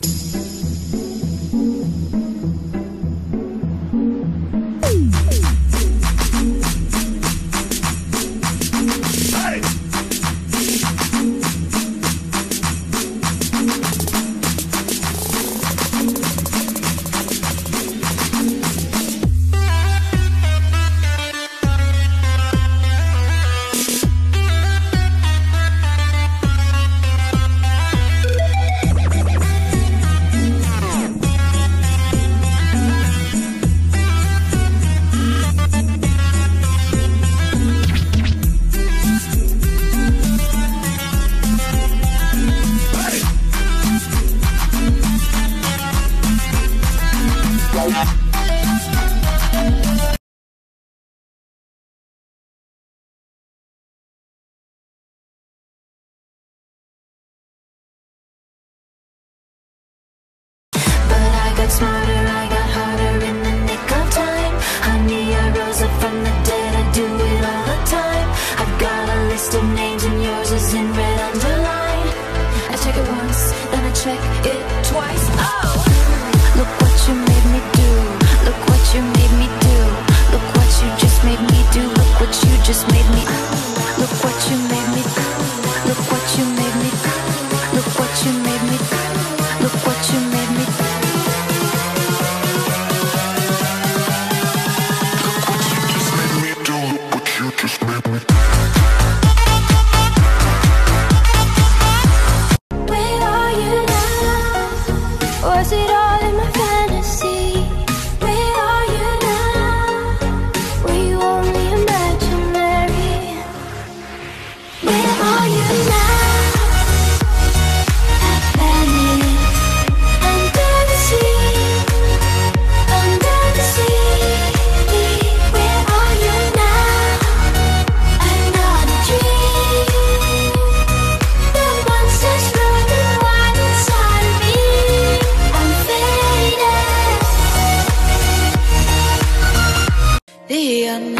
But I smarter, I got harder in the nick of time. Honey, I rose up from the dead, I do it all the time. I've got a list of names and yours is in red underlined. I check it once, then I check it twice. Oh! Look what you made me do. Look what you made me do. Look what you just made me do. Look what you just made Was it all in my fantasy? The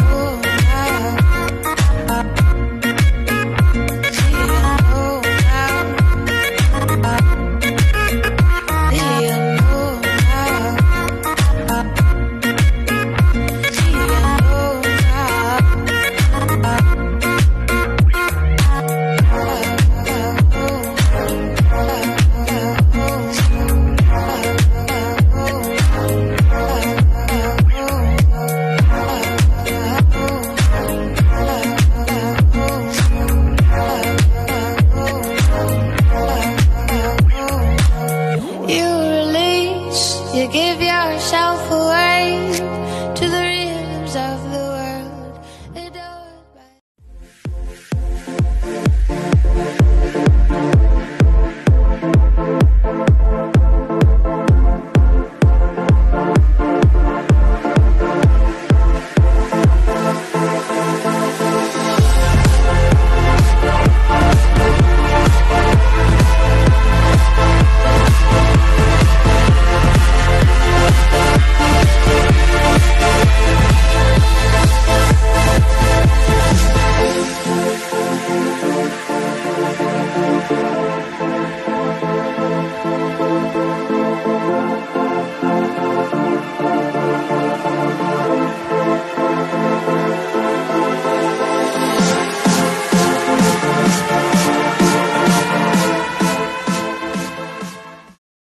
You give yourself away.